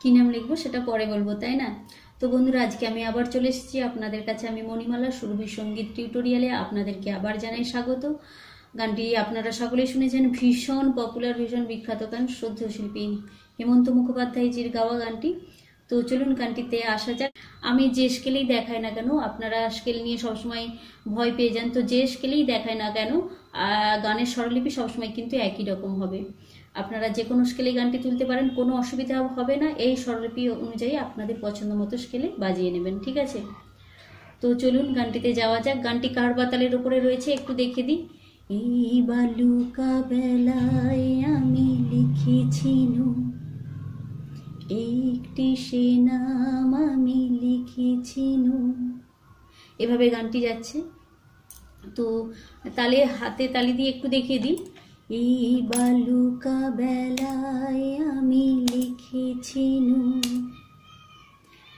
কি নাম লিখব সেটা পরে বলব, তাই না? তো বন্ধুরা, আজকে আমি আবার চলে এসেছি। আপনাদের কাছে আমি মণিমালা সুরভি সংগীত টিউটোরিয়ালে আপনাদেরকে আবার জানাই স্বাগত। গানটি আপনারা সকলেই শুনেছেন, ভীষণ পপুলার ভীষণ বিখ্যাত গান শ্রদ্ধ শিল্পী হেমন্ত মুখোপাধ্যায়জির গাওয়া গানটি। তো চলুন গানটিতে আসা যাক। আমি যে স্কেলেই দেখাই না কেন, আপনারা স্কেল নিয়ে সবসময় ভয় পেয়ে যান। তো যে স্কেলেই দেখায় না কেন গানের স্বরলিপি সবসময় কিন্তু একই রকম হবে। আপনারা যে কোনো স্কেলে গানটি তুলতে পারেন, কোনো অসুবিধা হবে না। এই স্বরলিপি অনুযায়ী আপনাদের পছন্দ মতো স্কেলে বাজিয়ে নেবেন, ঠিক আছে? তো চলুন গানটিতে যাওয়া যাক। গানটি কার বাতালের উপরে রয়েছে একটু দেখে দিই। এই বালুকা বেলায় আমি লিখেছিনু একটি সে নাম আমি লিখেছিনু। এভাবে গানটি যাচ্ছে। তো তালে হাতে তালি দিয়ে একটু দেখিয়ে দিই। এই বালুকা বেলায় আমি লিখেছিনু।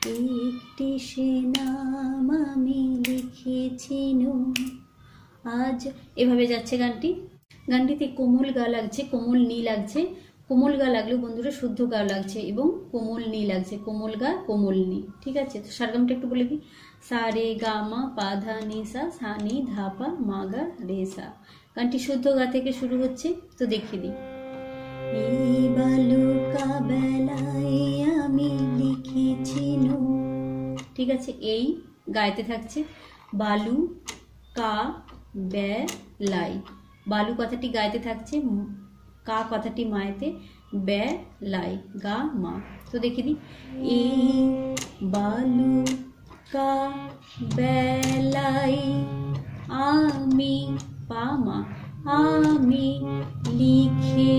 একটি সে নাম আমি লিখেছিনু। আজ এভাবে যাচ্ছে গানটি। গানটিতে কোমল গা লাগছে, কোমল নি লাগছে। কোমল গা লাগলেও বন্ধুরা শুদ্ধ গা লাগছে এবং কোমল নি লাগছে। কোমল গা, কোমল নি, ঠিক আছে? তো সারগামটা একটু বলে দিই। সা, রে, গা, মা, পা, ধা, নি, সা সা, নি, ধা, পা, মা, গা, রে, সা। গানটি শুদ্ধ গা থেকে শুরু হচ্ছে, তো দেখিয়ে দিই বালুকা বেলায় আমি লিখেছিনু ঠিক আছে, এই গাইতে থাকছে বালু কা বে লাই বালু কথাটি গাইতে থাকছে কা কথাটি মায়েতে? বে লাই, গা, মা। তো দেখে দিই। এই বালু, কা বেলাই আমি পামা আমি লিখে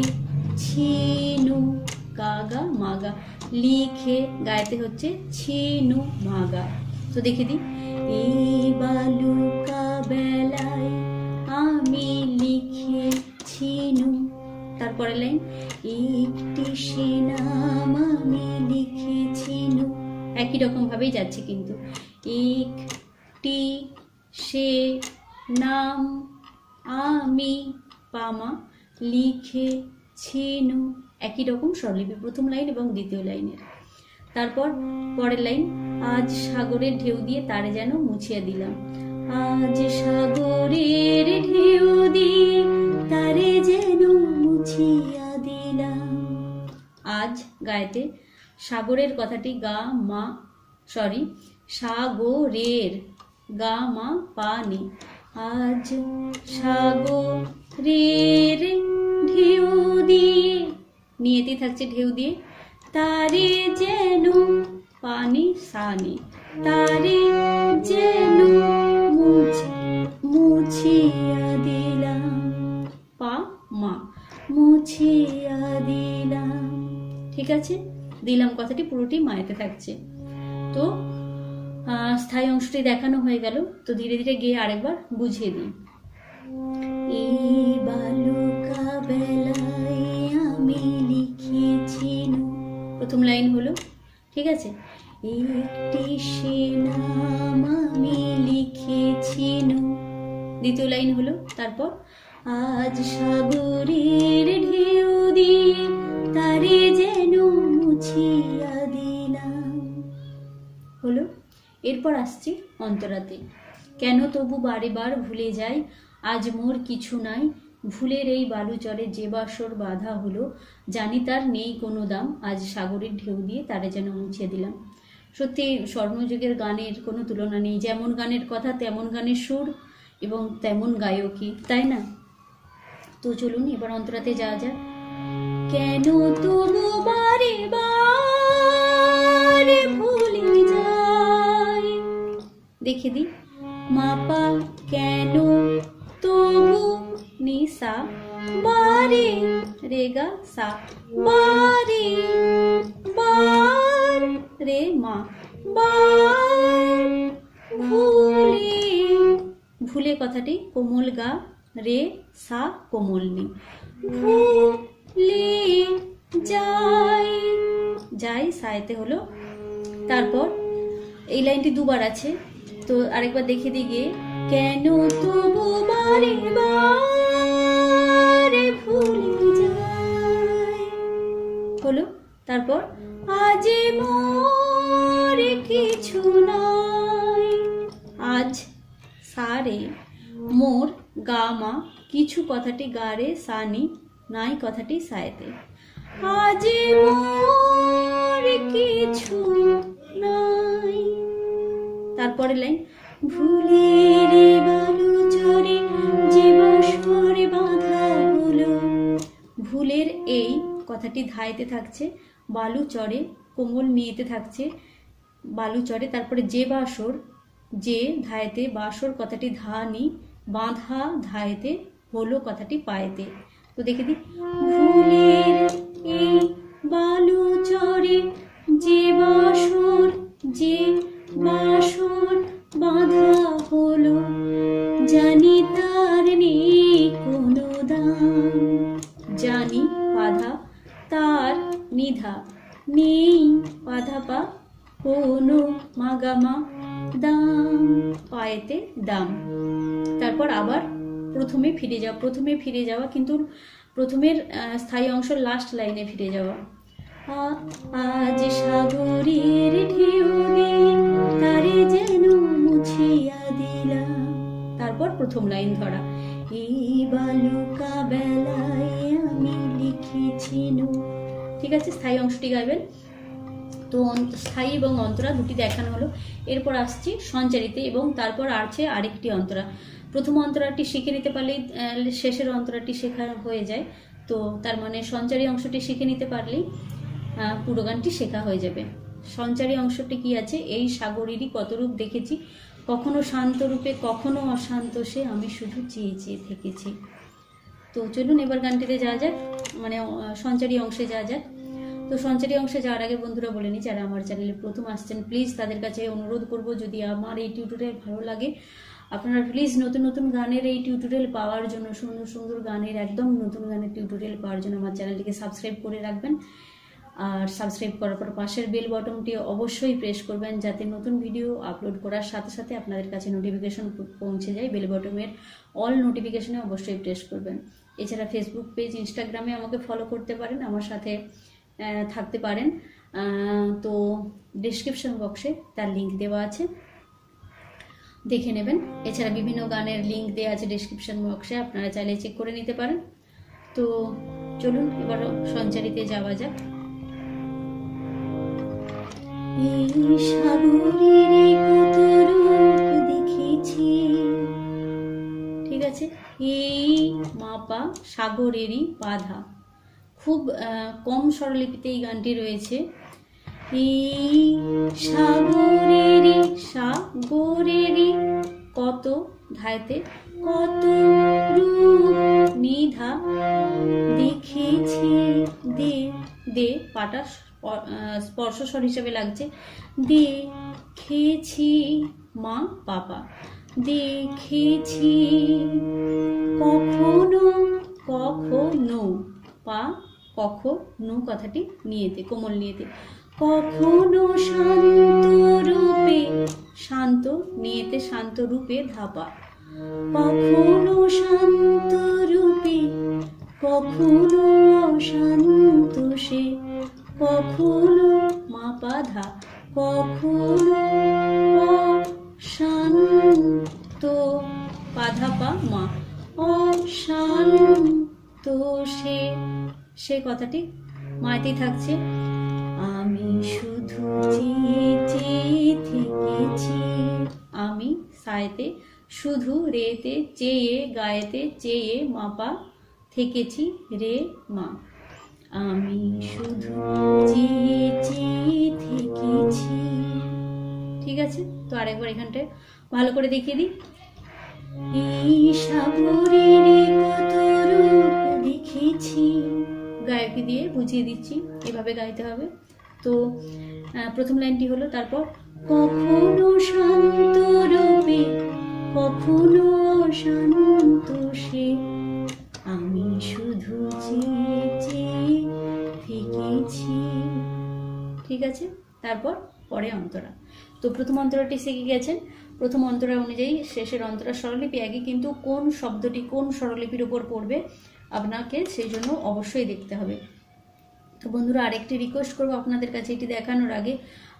ছিনু গাগা মাগা লিখে গাইতে হচ্ছে ছিনু মাগা তো দেখে দিই। এই বালুকা বেলায় আমি লিখেছিনু তারপরে লাইন একটি আমি লিখেছিনু একই রকম ভাবেই যাচ্ছে কিন্তু। একটি সে নাম আমি পামা লিখেছিনু একই রকম স্বরলিপি, প্রথম লাইন এবং দ্বিতীয় লাইনের। তারপর পরের লাইন, আজ সাগরের ঢেউ দিয়ে তারে যেন মুছিয়ে দিলাম। আজ সাগরের ঢেউ দিয়ে তারে যেন মুছিয়া দিলাম। আজ গায়েতে সাগরের কথাটি গা মা সরি সাগরের, গা মা পানি। আজ সাগরের ঢেউ দিয়ে, নিয়েতে থাকছে ঢেউ দিয়ে, তারে যেন পানি সানি, তারে যেন ঠিক আছে? দিলাম কথাটি, পুরোটি মায়েতে থাকছে। তো স্থায়ী অংশটি দেখানো হয়ে গেল। তো ধীরে ধীরে গিয়ে আরেকবার বুঝিয়ে দিই। বালুকা বেলায় আমি লিখেছিনু প্রথম লাইন হলো, ঠিক আছে? একটি দ্বিতীয় লাইন হলো, তারপর, আজ সাগরের ঢেউ দিয়ে তারে যেন মুছিয়া দিলাম। হলো? এরপর আসছি অন্তরাতে। কেন তবু বারে বার ভুলে যাই? আজ মোর কিছু নাই। ভুলের এই বালুচরে যে বাসর বাধা হলো, জানি তার নেই কোনো দাম। আজ সাগরের ঢেউ দিয়ে তারে যেন মুছিয়ে দিলাম। সত্যি স্বর্ণযুগের গানের কোনো তুলনা নেই। যেমন গানের কথা, তেমন গানের সুর এবং তেমন গায়কী, তাই না? তো চলুন, এবার অন্তরাতে যাওয়া যাক। কেন তবু বারে বারে ভুলে যাই। দেখে দি মাপা কেন তবু নিসা বারে, রেগা সা বারে, বার রে মা, বার ভুলে। ভুলে কথাটি কোমল গা, রে সা কোমল নি। যাই যাই সাইতে হলো। তারপর এই লাইনটি দুবার আছে। তো আরেকবার দেখে দিকে কেন তবু বারে ভুলে হলো। তারপর, আজ মোর কিছু নাই। আজ সারে মোর গামা কিছু কথাটি গারে সানি নাই কথাটি সায়েতে। আজ মোর কিছু নাই। তারপরে লাইন, ভুলের বালু চরে যে বসরে বাঁধা ভুলের এই কথাটি ধাইতে থাকছে, বালু চরে কোমল নিয়েতে থাকছে, বালু চরে তারপরে যে বাসর, যে ধায়েতে, বাসর কথাটি ধানি, বাঁধা ধায়েতে, হলো কথাটি পায়েতে। তো দেখে দিই। ভুলের এই বালু চরে যে বাসর যে বাসর বাঁধা হলো, জানি তার নেই কোনো দাম। জানি বাধা তার নিধা, নেই বাধা পা কোনো মাগামা দাম, পায়েতে দাম। তারপর আবার প্রথমে ফিরে যাওয়া, প্রথমে ফিরে যাওয়া কিন্তু প্রথমের স্থায়ী অংশ লাস্ট লাইনে ফিরে যাওয়া। আজ সাগরের তারে যেন মুছিয়া দিলাম। তারপর প্রথম লাইন ধরা। এই বালুকা বেলায় আমি লিখেছি ঠিক আছে, স্থায়ী অংশটি গাইবেন। তো স্থায়ী এবং অন্তরা দুটি দেখানো হলো। এরপর আসছি সঞ্চারিতে এবং তারপর আছে আরেকটি অন্তরা। প্রথম অন্তরাটি শিখে নিতে পারলেই শেষের অন্তরাটি শেখা হয়ে যায়। তো তার মানে সঞ্চারী অংশটি শিখে নিতে পারলেই পুরো গানটি শেখা হয়ে যাবে। সঞ্চারী অংশটি কি আছে? এই সাগরেরই কত রূপ দেখেছি। কখনো শান্ত রূপে, কখনো অশান্ত সে আমি শুধু চেয়ে চেয়ে থেকেছি। তো চলুন এবার গানটিতে যাওয়া যাক। মানে সঞ্চারী অংশে যাওয়া যাক। তো সঞ্চারী অংশে যাওয়ার আগে বন্ধুরা বলে নিই, যারা আমার চ্যানেলে প্রথম আসছেন প্লিজ তাদের কাছে অনুরোধ করব, যদি আমার এই টিউটোরিয়াল ভালো লাগে আপনারা প্লিজ নতুন নতুন গানের এই টিউটোরিয়াল পাওয়ার জন্য, সুন্দর সুন্দর গানের, একদম নতুন গানের টিউটোরিয়াল পাওয়ার জন্য আমার চ্যানেলটিকে সাবস্ক্রাইব করে রাখবেন। আর সাবস্ক্রাইব করার পর পাশের বেল বটনটি অবশ্যই প্রেস করবেন, যাতে নতুন ভিডিও আপলোড করার সাথে সাথে আপনাদের কাছে নোটিফিকেশন পৌঁছে যায়। বেল বটনের অল নোটিফিকেশনে অবশ্যই প্রেস করবেন। এছাড়া ফেসবুক পেজ ইনস্টাগ্রামে আমাকে ফলো করতে পারেন, আমার সাথে থাকতে পারেন। তো ডিসক্রিপশন বক্সে তার লিঙ্ক দেওয়া আছে। দেখে নেবেন। এছাড়া বিভিন্ন গানের লিঙ্ক দেওয়া আছে ডিসক্রিপশন বক্সে আপনারা চাইলে চেক করে নিতে পারেন। তো চলুন এবার সঞ্চারিতে যাওয়া যাক। এই সাগরের কত রূপ দেখেছি। ঠিক আছে? এই মাপা সাগরেরই বাধা। খুব কম স্বরলিপিতে এই গানটি রয়েছে। এই সাগরেরই সাগরেরই কত ধাইতে কত রূপ নিধা দেখেছি দে দে পাটা স্প- স্পর্শ স্বর হিসেবে লাগছে। দেখেছি মা পাপা দেখেছি কখনো কখনো পা, কখনো কথাটি নিয়েতে, কোমল নিয়েতে। কখনো শান্ত রূপে শান্ত, নিয়েতে শান্ত রূপে ধাপা। কখনো শান্ত রূপে কখনো অশান্ত সে কখনো মাপা ধা কখনো অশান্ত বাধা পা মা অশান্ত সে সে কথাটি মায়েতেই থাকছে। আমি শুধু আমি সায়েতে শুধু রেতে চেয়ে, গায়েতে চেয়ে মাপা থেকেছি রে মা। আমি শুধু থেকেছি ঠিক আছে? তো আরেকবার এখানটায় ভালো করে দেখিয়ে দিই। এই দেখেছি গায়কি দিয়ে বুঝিয়ে দিচ্ছি। এভাবে গাইতে হবে। তো প্রথম লাইনটি হলো, তারপর, কখনো শান্ত রূপে, কখনো শান্ত সে, আমি শুধু চেয়ে চেয়ে থেকেছি। ঠিক আছে? তারপর, পরে অন্তরা। তো প্রথম অন্তরাটি শিখে গেছেন? প্রথম অন্তরা অনুযায়ী শেষের অন্তরা স্বরলিপি একই, কিন্তু কোন শব্দটি কোন স্বরলিপির উপর পড়বে আপনাকে সেই জন্য অবশ্যই দেখতে হবে। তো বন্ধুরা, আরেকটি রিকোয়েস্ট করব আপনাদের কাছে, এটি দেখানোর আগে।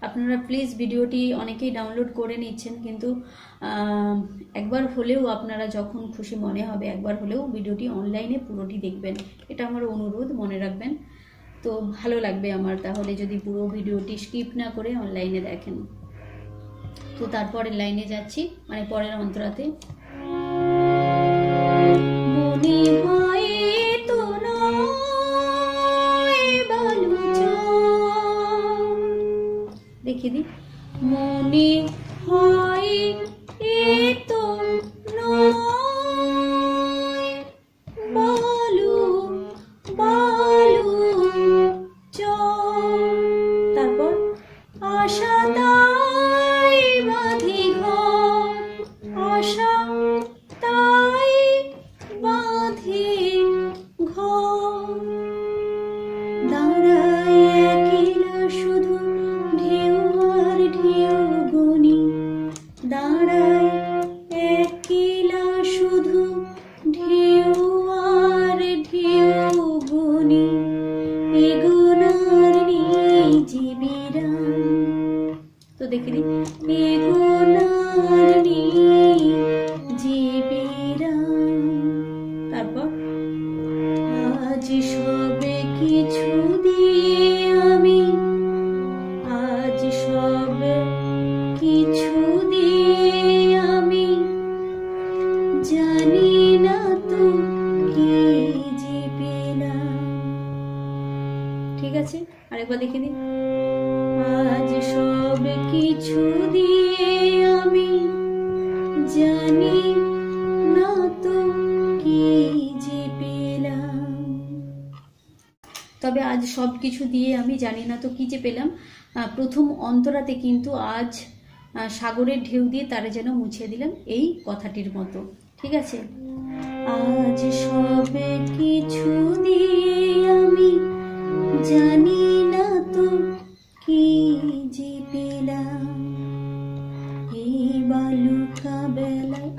আপনারা প্লিজ ভিডিওটি অনেকেই ডাউনলোড করে নিচ্ছেন, কিন্তু একবার হলেও আপনারা যখন খুশি মনে হবে, একবার হলেও ভিডিওটি অনলাইনে পুরোটি দেখবেন। এটা আমার অনুরোধ, মনে রাখবেন। তো ভালো লাগবে আমার, তাহলে যদি পুরো ভিডিওটি স্কিপ না করে অনলাইনে দেখেন। তো তারপরের লাইনে যাচ্ছি মানে পরের অন্তরাতে। দেখিয়ে দি মনে দেখে নেই তারপর? আজ কিছু আমি, আজ সব কিছু আমি জানি না তো কি যে ঠিক আছে? আরেকবার দেখে দিন আজ সব কিছু দিয়ে আমি জানি না তো কি যে পেলাম। তবে আজ সব কিছু দিয়ে আমি জানি না তো কি যে পেলাম। প্রথম অন্তরাতে কিন্তু আজ সাগরের ঢেউ দিয়ে তারা যেন মুছে দিলাম এই কথাটির মতো। ঠিক আছে? আজ সব কিছু দিয়ে আমি জানি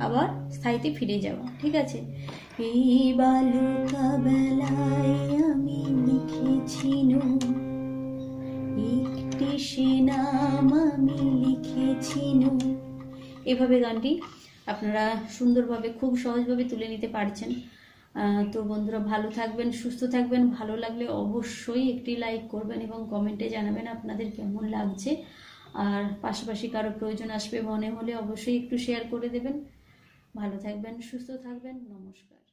আবার স্থায়ীতে ফিরে যাওয়া ঠিক আছে? এই বালুকা বেলায় আমি লিখেছি একটি সে নাম আমি লিখেছি এভাবে গানটি আপনারা সুন্দরভাবে, খুব সহজভাবে তুলে নিতে পারছেন। তো বন্ধুরা, ভালো থাকবেন, সুস্থ থাকবেন। ভালো লাগলে অবশ্যই একটি লাইক করবেন এবং কমেন্টে জানাবেন আপনাদের কেমন লাগছে। আর পাশাপাশি কারও প্রয়োজন আসবে মনে হলে অবশ্যই একটু শেয়ার করে দেবেন। ভালো থাকবেন সুস্থ থাকবেন নমস্কার।